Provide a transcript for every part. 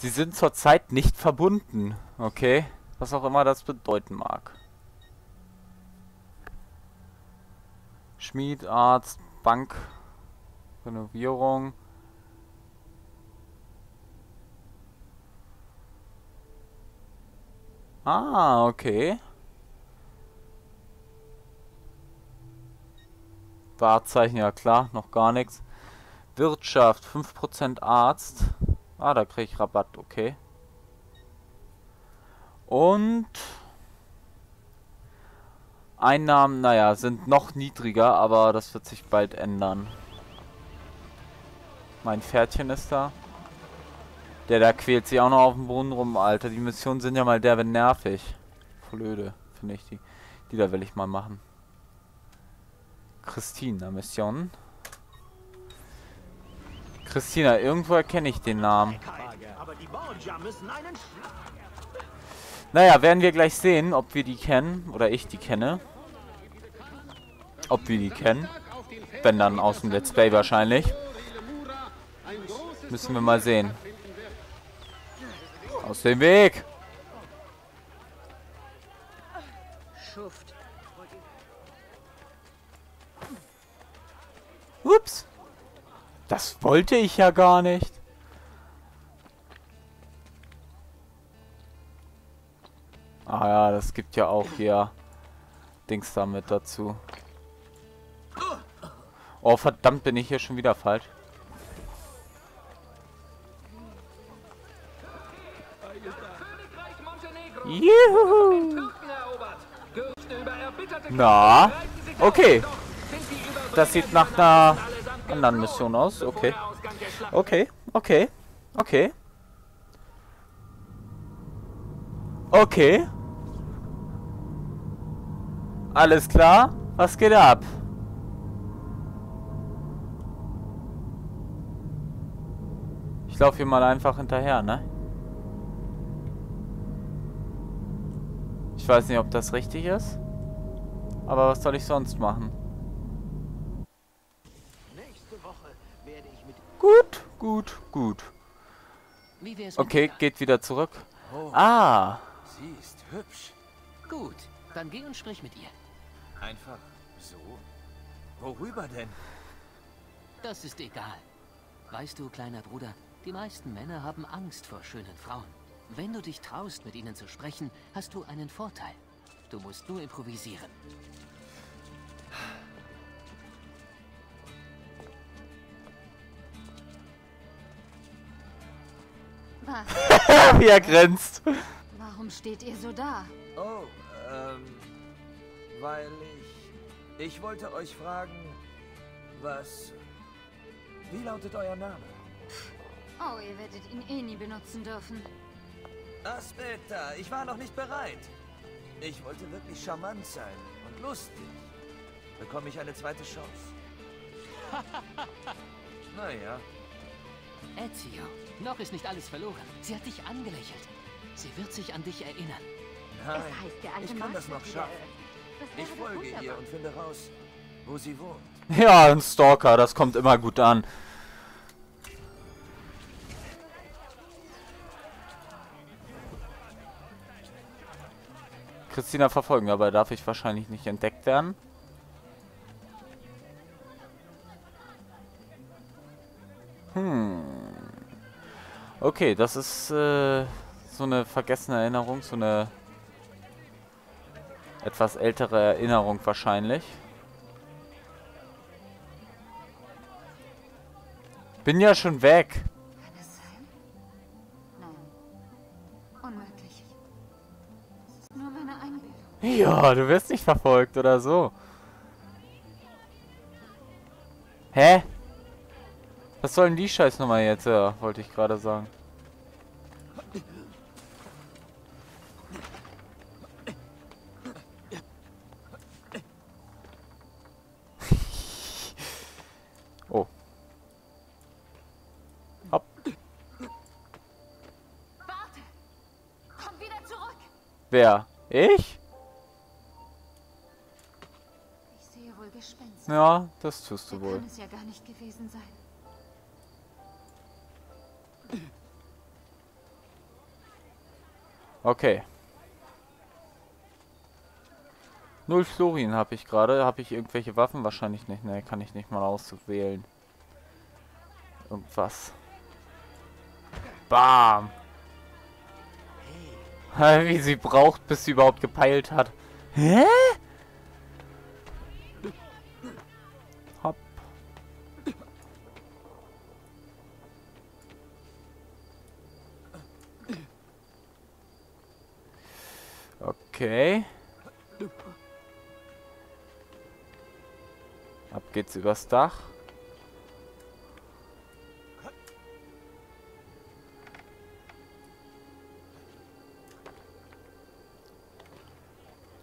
Sie sind zurzeit nicht verbunden. Okay. Was auch immer das bedeuten mag. Schmied, Arzt, Bank, Renovierung. Ah, okay. Wahrzeichen, ja klar, noch gar nichts. Wirtschaft, 5% Arzt. Ah, da kriege ich Rabatt, okay. Und Einnahmen, naja, sind noch niedriger, aber das wird sich bald ändern. Mein Pferdchen ist da. Der da quält sich auch noch auf dem Boden rum, Alter. Die Missionen sind ja mal derbe nervig. Blöde, finde ich die. Die da will ich mal machen. Christina Mission. Christina, irgendwo erkenne ich den Namen. Naja, werden wir gleich sehen, ob wir die kennen. Oder ich die kenne. Ob wir die kennen. Wenn dann aus dem Let's Play wahrscheinlich. Müssen wir mal sehen. Aus dem Weg! Ups. Das wollte ich ja gar nicht. Ah ja, das gibt ja auch hier Dings damit dazu. Oh, verdammt, bin ich hier schon wieder falsch. Juhu! Na, okay. Das sieht nach einer anderen Mission aus. Okay. Okay, okay, okay. Okay. Alles klar. Was geht ab? Ich laufe hier mal einfach hinterher, ne? Ich weiß nicht, ob das richtig ist. Aber was soll ich sonst machen? Gut, gut, gut. Okay, geht wieder zurück. Ah. Sie ist hübsch. Gut, dann geh und sprich mit ihr. Einfach so? Worüber denn? Das ist egal. Weißt du, kleiner Bruder, die meisten Männer haben Angst vor schönen Frauen. Wenn du dich traust, mit ihnen zu sprechen, hast du einen Vorteil. Du musst nur improvisieren. Was? Wie er grinst. Warum steht ihr so da? Oh, ähm, weil ich... Ich wollte euch fragen, was... Wie lautet euer Name? Oh, ihr werdet ihn eh nie benutzen dürfen. Aspetta, ich war noch nicht bereit. Ich wollte wirklich charmant sein und lustig. Bekomme ich eine zweite Chance? naja. Ezio, noch ist nicht alles verloren. Sie hat dich angelächelt. Sie wird sich an dich erinnern. Nein, ich kann das noch schaffen. Ich folge ihr und finde raus, wo sie wohnt. Ja, ein Stalker, das kommt immer gut an. Christina verfolgen, aber darf ich wahrscheinlich nicht entdeckt werden. Okay, das ist äh, so eine vergessene Erinnerung, so eine etwas ältere Erinnerung wahrscheinlich. Bin ja schon weg. Kann es sein? Nein. Unmöglich. Das ist nur meine Einbildung. Ja, du wirst nicht verfolgt oder so. Hä? Was soll denn die Scheißnummer jetzt? Ja, wollte ich gerade sagen. Oh. Hopp. Warte! Komm wieder zurück! Wer? Ich? Ich sehe wohl Gespenster. Ja, das tust du wohl. kann es ja gar nicht gewesen sein. Okay. Null Florin habe ich gerade. Habe ich irgendwelche Waffen? Wahrscheinlich nicht. Ne, kann ich nicht mal auswählen. Irgendwas. Bam. Wie sie braucht, bis sie überhaupt gepeilt hat. Hä? Hopp. Okay. Ab geht's übers Dach.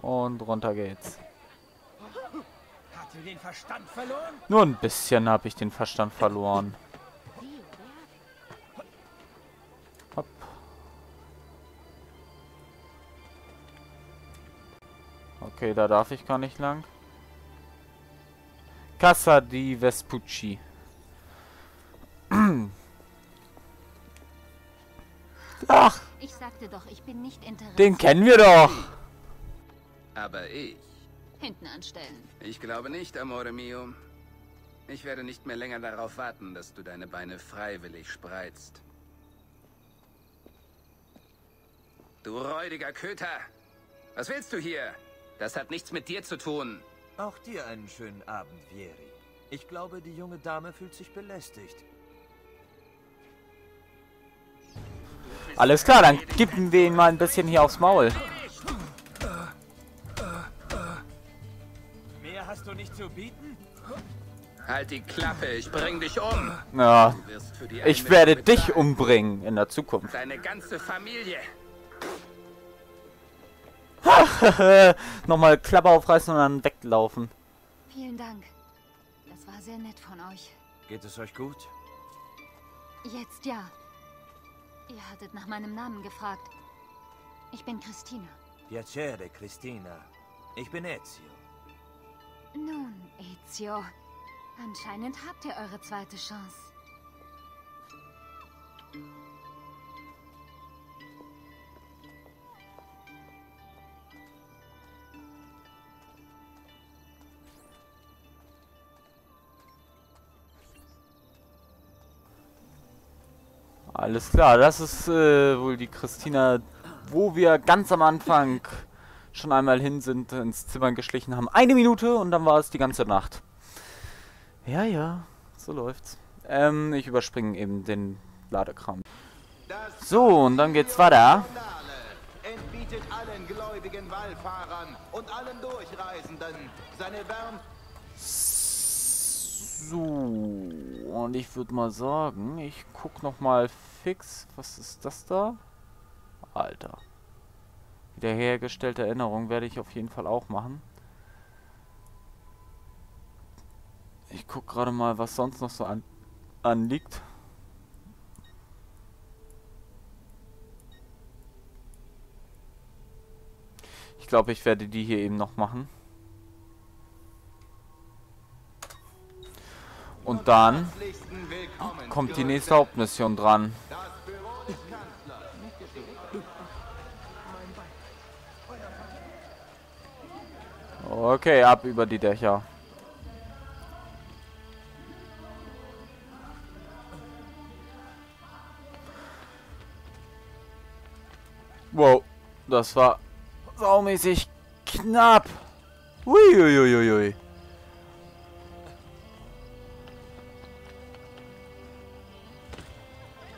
Und runter geht's. Den Verstand verloren? Nur ein bisschen habe ich den Verstand verloren. Hopp. Okay, da darf ich gar nicht lang. Casa di Vespucci. Ach, Ich sagte doch, ich bin nicht interessiert. den kennen wir doch. Aber ich, Hinten anstellen. ich glaube nicht, Amore mio. Ich werde nicht mehr länger darauf warten, dass du deine Beine freiwillig spreizt. Du räudiger Köter! Was willst du hier? Das hat nichts mit dir zu tun. Auch dir einen schönen Abend, Vieri. Ich glaube, die junge Dame fühlt sich belästigt. Alles klar, dann geben wir ihn mal ein bisschen hier aufs Maul. Mehr hast du nicht zu bieten? Halt die Klappe, ich bring dich um. Ja, ich werde dich umbringen in der Zukunft. Deine ganze Familie. Nochmal Klappe aufreißen und dann weglaufen. Vielen Dank. Das war sehr nett von euch. Geht es euch gut? Jetzt ja. Ihr hattet nach meinem Namen gefragt. Ich bin Christina. Piacere, Christina. Ich bin Ezio. Nun, Ezio. Anscheinend habt ihr eure zweite Chance. Alles klar, das ist äh, wohl die Christina, wo wir ganz am Anfang schon einmal hin sind, ins Zimmer geschlichen haben. Eine Minute und dann war es die ganze Nacht. Ja, ja, so läuft's. Ähm, ich überspringe eben den Ladekram. So, und dann geht's weiter. entbietet allen gläubigen Wallfahrern und allen Durchreisenden seine Wärme So, und ich würde mal sagen, ich guck noch mal fix. Was ist das da? Alter. Wiederhergestellte Erinnerung werde ich auf jeden Fall auch machen. Ich guck gerade mal, was sonst noch so an anliegt. Ich glaube, ich werde die hier eben noch machen. Und dann kommt die nächste Hauptmission dran. Das Büro des Kanzlers. Okay, ab über die Dächer. Wow, das war saumäßig knapp. Uiuiuiui.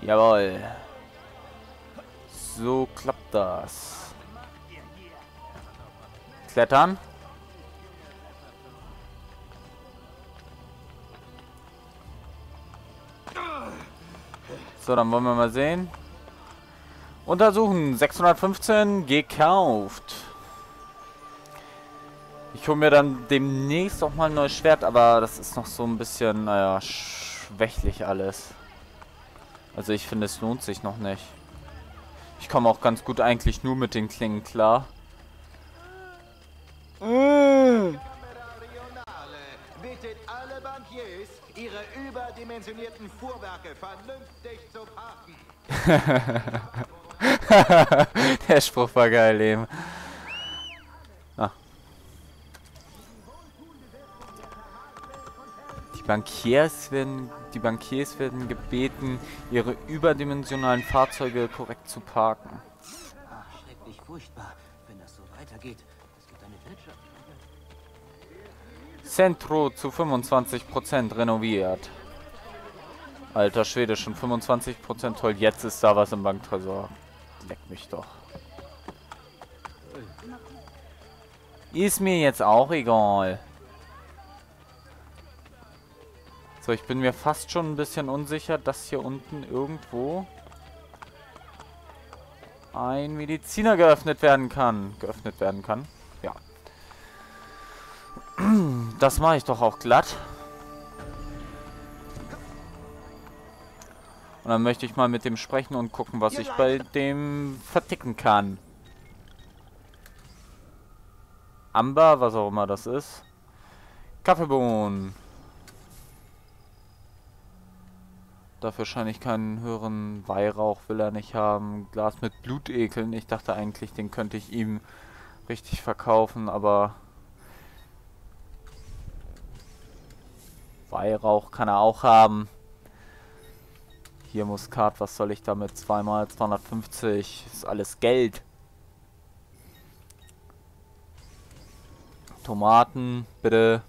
Jawohl. So klappt das. Klettern. So, dann wollen wir mal sehen. Untersuchen. 615 gekauft. Ich hole mir dann demnächst auch mal ein neues Schwert, aber das ist noch so ein bisschen, naja, schwächlich alles. Also ich finde, es lohnt sich noch nicht. Ich komme auch ganz gut eigentlich nur mit den Klingen klar. Alle Bankiers, ihre überdimensionierten Fuhrwerke vernünftig zu parken. Der Spruch war geil eben. Ah. Die Bankiers werden, die Bankiers werden gebeten, ihre überdimensionalen Fahrzeuge korrekt zu parken. Ach, schrecklich furchtbar, wenn das so weitergeht. Es gibt eine Gletscher. Centro zu 25% renoviert. Alter Schwede, schon 25% toll. Jetzt ist da was im Banktresor. Leck mich doch. Ist mir jetzt auch egal. So, ich bin mir fast schon ein bisschen unsicher, dass hier unten irgendwo ein Mediziner geöffnet werden kann. Geöffnet werden kann. Das mache ich doch auch glatt. Und dann möchte ich mal mit dem sprechen und gucken, was ich bei dem verticken kann. Amber, was auch immer das ist. Kaffeebohnen. Dafür scheine ich keinen höheren Weihrauch, will er nicht haben. Glas mit Blutekeln. Ich dachte eigentlich, den könnte ich ihm richtig verkaufen, aber... Weihrauch kann er auch haben. Hier Muskat, was soll ich damit? Zweimal 250. Ist alles Geld. Tomaten, bitte.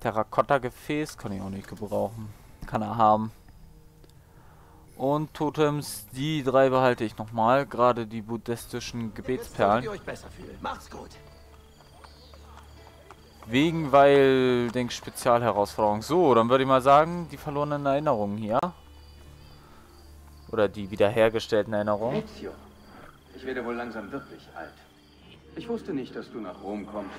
Terrakotta-Gefäß kann ich auch nicht gebrauchen. Kann er haben. Und Totems, die drei behalte ich nochmal. Gerade die buddhistischen Gebetsperlen. Ihr euch besser fühlen. Macht's gut. Wegen, weil, denk Spezialherausforderung. So, dann würde ich mal sagen, die verlorenen Erinnerungen hier. Oder die wiederhergestellten Erinnerungen. Ezio, ich werde wohl langsam wirklich alt. Ich wusste nicht, dass du nach Rom kommst.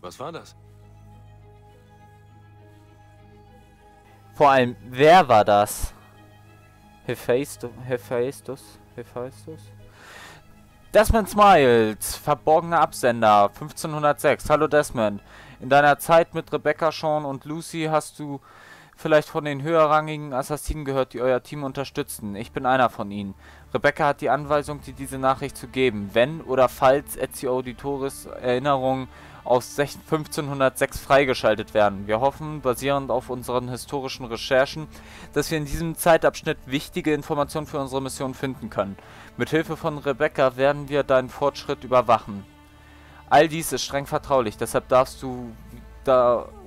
Was war das? Vor allem, wer war das? Hephaistus? Hephaistus? Hephaistus? Desmond Smiles, verborgener Absender, 1506. Hallo Desmond. In deiner Zeit mit Rebecca, Sean und Lucy hast du vielleicht von den höherrangigen Assassinen gehört, die euer Team unterstützen. Ich bin einer von ihnen. Rebecca hat die Anweisung, dir diese Nachricht zu geben, wenn oder falls Ezio Auditoris Erinnerungen aus 1506 freigeschaltet werden. Wir hoffen, basierend auf unseren historischen Recherchen, dass wir in diesem Zeitabschnitt wichtige Informationen für unsere Mission finden können. Mit Hilfe von Rebecca werden wir deinen Fortschritt überwachen. All dies ist streng vertraulich, deshalb darfst du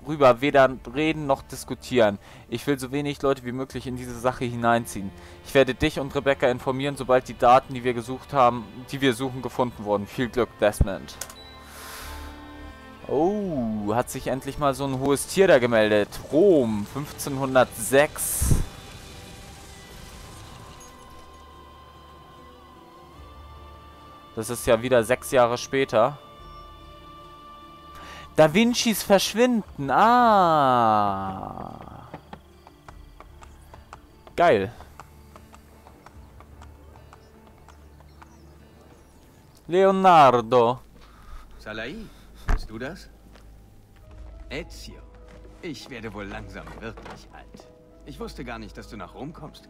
darüber weder reden noch diskutieren. Ich will so wenig Leute wie möglich in diese Sache hineinziehen. Ich werde dich und Rebecca informieren, sobald die Daten, die wir gesucht haben, die wir suchen, gefunden wurden. Viel Glück, Desmond. Oh, hat sich endlich mal so ein hohes Tier da gemeldet. Rom, 1506. Das ist ja wieder sechs Jahre später. Da Vincis Verschwinden. Ah. Geil. Leonardo. Salai, bist du das? Ezio, ich werde wohl langsam wirklich alt. Ich wusste gar nicht, dass du nach Rom kommst.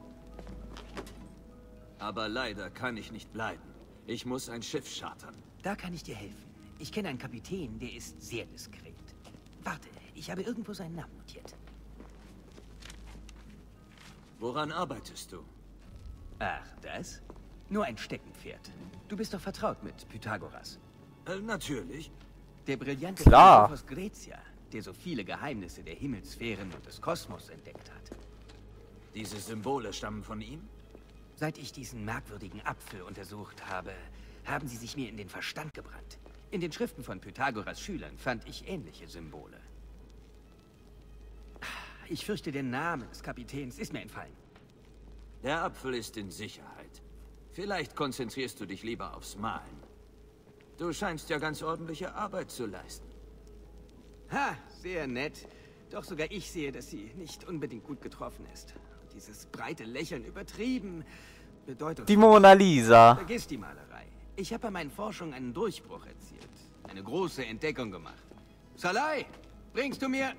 Aber leider kann ich nicht bleiben. Ich muss ein Schiff chartern. Da kann ich dir helfen. Ich kenne einen Kapitän, der ist sehr diskret. Warte, ich habe irgendwo seinen Namen notiert. Woran arbeitest du? Ach, das? Nur ein Steckenpferd. Du bist doch vertraut mit Pythagoras. Äh, natürlich. Der brillante Klar. Philosoph aus Grecia, der so viele Geheimnisse der Himmelssphären und des Kosmos entdeckt hat. Diese Symbole stammen von ihm? Seit ich diesen merkwürdigen Apfel untersucht habe, haben sie sich mir in den Verstand gebrannt. In den Schriften von Pythagoras Schülern fand ich ähnliche Symbole. Ich fürchte, der Name des Kapitäns ist mir entfallen. Der Apfel ist in Sicherheit. Vielleicht konzentrierst du dich lieber aufs Malen. Du scheinst ja ganz ordentliche Arbeit zu leisten. Ha, sehr nett. Doch sogar ich sehe, dass sie nicht unbedingt gut getroffen ist. Dieses breite Lächeln übertrieben bedeutet... Die Mona Lisa. Vergiss die Malerei. Ich habe bei meinen Forschungen einen Durchbruch erzielt. Eine große Entdeckung gemacht. Salai, bringst du mir...